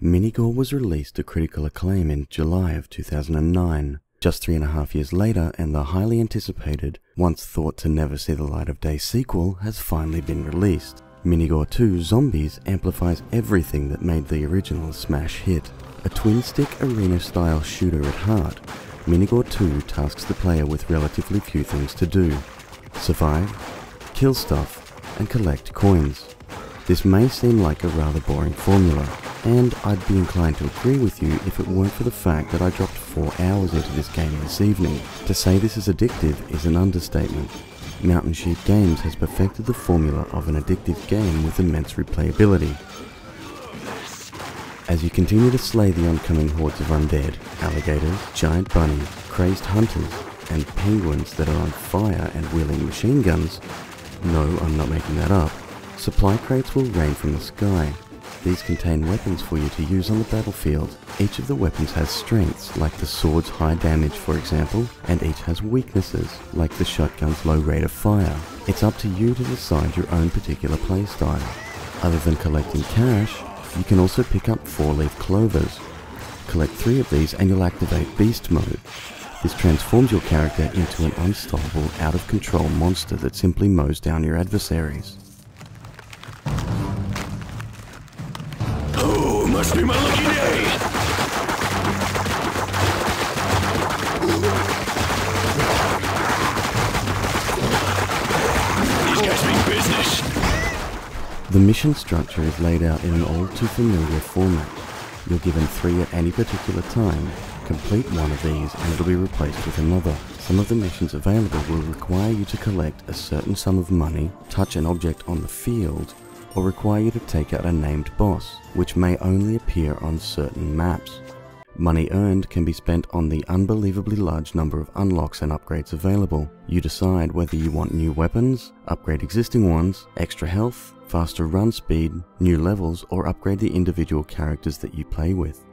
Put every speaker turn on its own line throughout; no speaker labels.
Minigore was released to critical acclaim in July of 2009. Just three and a half years later, and the highly anticipated, once thought to never see the light of day sequel has finally been released. Minigore 2 Zombies amplifies everything that made the original smash hit. A twin-stick arena-style shooter at heart, Minigore 2 tasks the player with relatively few things to do. Survive, kill stuff, and collect coins. This may seem like a rather boring formula, and I'd be inclined to agree with you if it weren't for the fact that I dropped 4 hours into this game this evening. To say this is addictive is an understatement. Mountain Sheep Games has perfected the formula of an addictive game with immense replayability. As you continue to slay the oncoming hordes of undead, alligators, giant bunnies, crazed hunters, and penguins that are on fire and wielding machine guns, no, I'm not making that up, supply crates will rain from the sky. These contain weapons for you to use on the battlefield. Each of the weapons has strengths, like the sword's high damage for example, and each has weaknesses, like the shotgun's low rate of fire. It's up to you to decide your own particular playstyle. Other than collecting cash, you can also pick up four-leaf clovers. Collect three of these and you'll activate Beast Mode. This transforms your character into an unstoppable, out-of-control monster that simply mows down your adversaries.
Must be my lucky day! These guys mean business.
The mission structure is laid out in an all too familiar format. You're given three at any particular time. Complete one of these and it'll be replaced with another. Some of the missions available will require you to collect a certain sum of money, touch an object on the field, or require you to take out a named boss, which may only appear on certain maps. Money earned can be spent on the unbelievably large number of unlocks and upgrades available. You decide whether you want new weapons, upgrade existing ones, extra health, faster run speed, new levels, or upgrade the individual characters that you play with.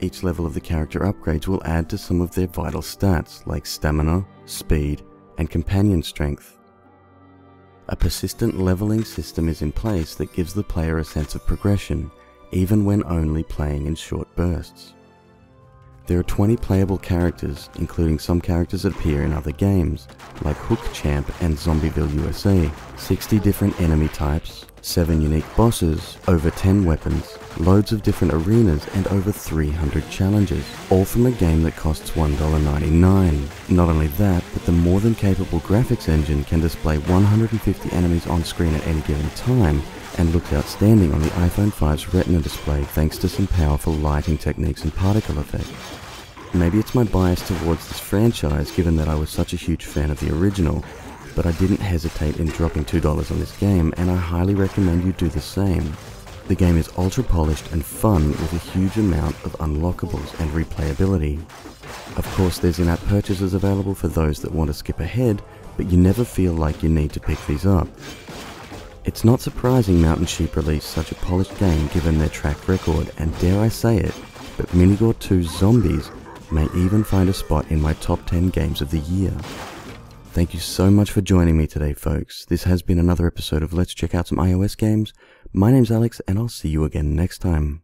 Each level of the character upgrades will add to some of their vital stats like stamina, speed, and companion strength. A persistent leveling system is in place that gives the player a sense of progression, even when only playing in short bursts. There are 20 playable characters, including some characters that appear in other games, like Hook Champ and Zombieville USA, 60 different enemy types, 7 unique bosses, over 10 weapons, loads of different arenas, and over 300 challenges, all from a game that costs $1.99. Not only that, but the more than capable graphics engine can display 150 enemies on screen at any given time, and looks outstanding on the iPhone 5's Retina display thanks to some powerful lighting techniques and particle effects. Maybe it's my bias towards this franchise given that I was such a huge fan of the original, but I didn't hesitate in dropping $2 on this game and I highly recommend you do the same. The game is ultra polished and fun with a huge amount of unlockables and replayability. Of course there's in-app purchases available for those that want to skip ahead, but you never feel like you need to pick these up. It's not surprising Mountain Sheep released such a polished game given their track record, and dare I say it, but Minigore 2 Zombies may even find a spot in my top 10 games of the year. Thank you so much for joining me today, folks. This has been another episode of Let's Check Out Some iOS Games. My name's Alex, and I'll see you again next time.